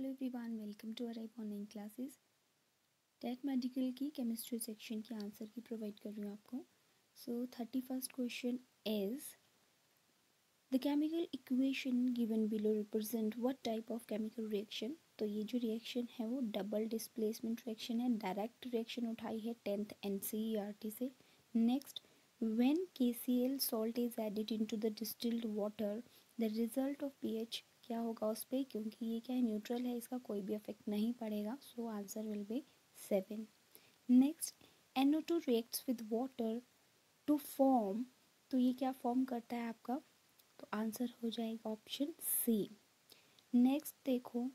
Hello everyone welcome to arrive online classes TET medical की chemistry section की answer key provide कर रही हूँ आपको. So thirty first question is the chemical equation given below represent what type of chemical reaction तो ये जो reaction है वो डबल डिस्प्लेसमेंट रिएक्शन है डायरेक्ट रिएक्शन उठाई है टेंथ एन से. Next when K when KCl salt is added into the distilled water, the result of pH क्या होगा उस पर क्योंकि ये क्या है न्यूट्रल है, इसका कोई भी इफ़ेक्ट नहीं पड़ेगा। So answer will be seven next N O two reacts with water to form तो ये क्या फॉर्म करता है आपका? तो आंसर हो जाएगा ऑप्शन सी नेक्स्ट देखो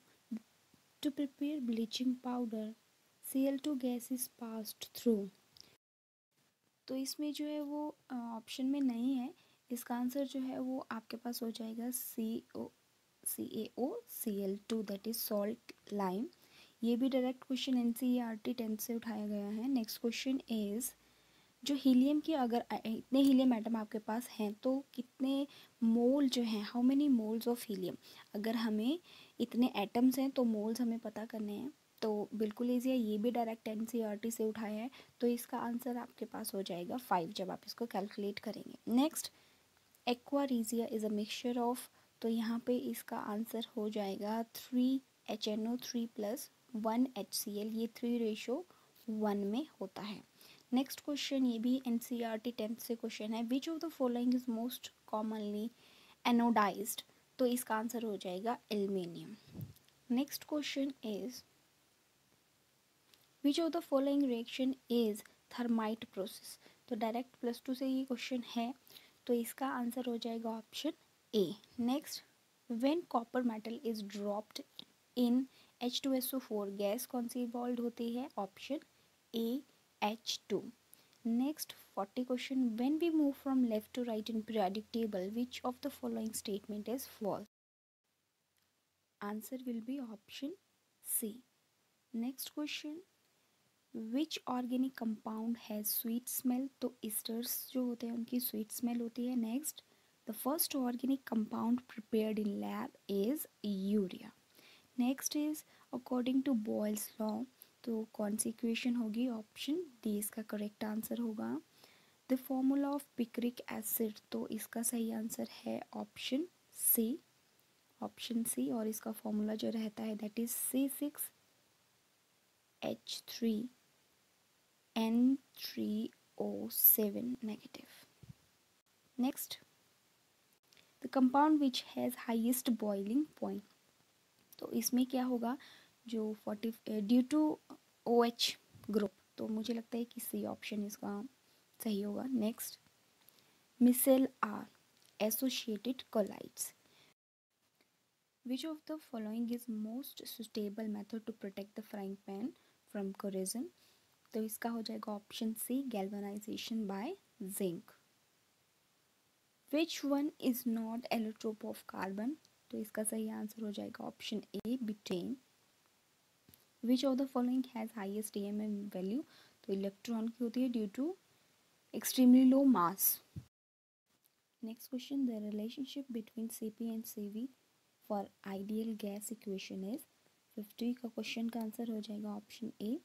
to prepare bleaching powder C L two gas is passed through तो इसमें जो है वो ऑप्शन में नहीं है। इसका आंसर जो है वो आपके पास हो जाएगा C O C A O C L two that is salt lime ये भी direct question N C R T tenth से उठाया गया है। नेक्स्ट क्वेश्चन इज़ जो हीलियम की अगर इतने हीलियम एटम आपके पास हैं तो कितने मोल जो हैं how many moles of helium अगर हमें इतने एटम्स हैं तो मोल्स हमें पता करने हैं। तो बिल्कुल ईजी है, ये भी direct N C R T से उठाया है। तो इसका आंसर आपके पास हो जाएगा फाइव जब आप इसको कैलकुलेट करेंगे। Next aqua regia is a mixture of तो यहाँ पे इसका आंसर हो जाएगा three H N O three plus one H C L ये थ्री रेशो वन में होता है। नेक्स्ट क्वेश्चन ये भी N C R T tenth से क्वेश्चन है। Which of the following is most commonly anodised तो इसका आंसर हो जाएगा aluminium next question is which of the following reaction is thermite process तो डायरेक्ट प्लस टू से ये क्वेश्चन है। तो इसका आंसर हो जाएगा option A. Next, when copper metal is dropped in H2SO4 gas कौन सी इवॉल्व होती है? Option A H two next forty question when we move from left to right in periodic table which of the following statement is false answer will be option C next question which organic compound has sweet smell तो esters जो होते हैं उनकी sweet smell होती है. Next The first organic compound prepared in lab is urea. Next is, according to Boyle's law तो कौन सी इक्वेशन होगी ऑप्शन डी इसका करेक्ट आंसर होगा the formula of picric acid तो इसका सही आंसर है ऑप्शन सी ऑप्शन सी और इसका फॉर्मूला जो रहता है that is C six H three N three O seven negative next the compound which has highest boiling point तो इसमें क्या होगा? जो forty due to O H group तो मुझे लगता है कि सी ऑप्शन इसका सही होगा। Next micelle are associated colloids which of the following is most suitable method to protect the frying pan from corrosion तो इसका हो जाएगा option C galvanisation by zinc which one is not allotrope of carbon तो इसका सही answer हो जाएगा option A bitten which of the following has highest M M value तो इलेक्ट्रॉन की होती है due to extremely low mass next question the relationship between C P and C V for ideal gas equation is fifty का question का answer हो जाएगा option A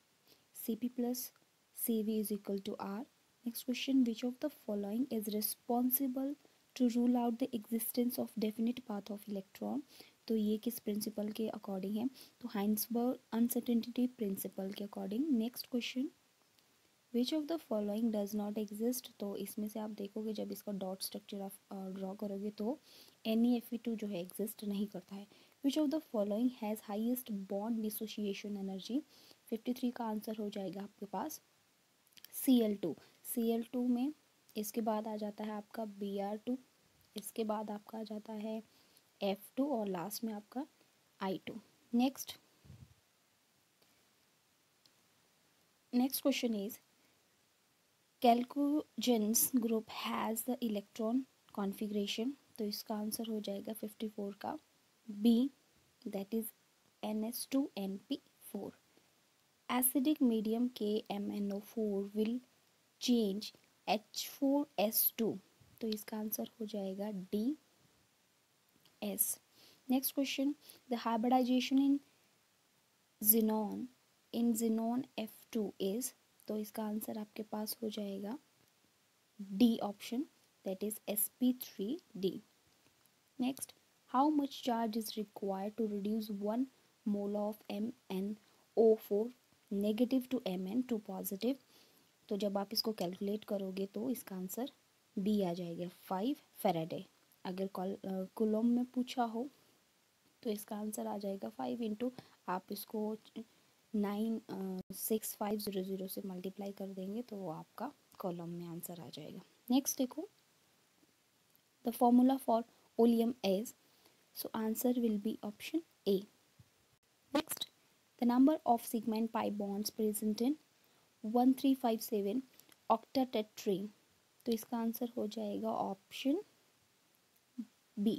C P plus C V is equal to R next question which of the following is responsible to rule out the existence of definite path of electron तो ये किस principle के according है? तो Heisenberg uncertainty principle के according next question which of the following does not exist तो इसमें से आप देखोगे, जब इसका डॉट स्ट्रक्चर आप ड्रॉ करोगे तो N E F E two जो है एग्जिस्ट नहीं करता है। Which of the following has highest bond dissociation energy fifty three का आंसर हो जाएगा आपके पास C L two C L two में इसके बाद आ जाता है आपका बी आर टू इसके बाद आपका आ जाता है एफ़ टू और लास्ट में आपका I two next next question is chalcogens group has the electron configuration तो इसका आंसर हो जाएगा फिफ्टी फोर का। B that is N S two N P four acidic medium K M N O four will change H four S two तो इसका answer हो जाएगा D S next question the hybridization in xenon in xenon F two is तो इसका answer आपके पास हो जाएगा D option that is S P three D next how much charge is required to reduce one mole of M N O four negative to M N two positive तो जब आप इसको कैलकुलेट करोगे तो इसका आंसर बी आ जाएगा। Five faraday अगर कुलोम में पूछा हो तो इसका आंसर आ जाएगा फाइव इंटू आप इसको nine six five zero zero से मल्टीप्लाई कर देंगे तो वो आपका कॉलम में आंसर आ जाएगा। नेक्स्ट देखो। The formula for oleum as so answer will be option A next the number of sigma and pi bonds present in one three five seven octatetraene तो इसका आंसर हो जाएगा option B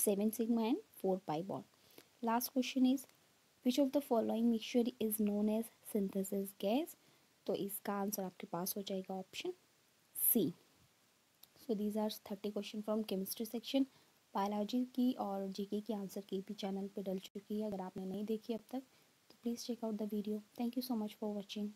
seven sigma and four pi bond last question is which of the following mixture is known as synthesis gas तो इसका answer आपके पास हो जाएगा option C so these are thirty question from chemistry section biology की और GK की answer key भी चैनल पे डल चुकी है, अगर आपने नहीं देखी अब तक please check out the video. Thank you so much for watching.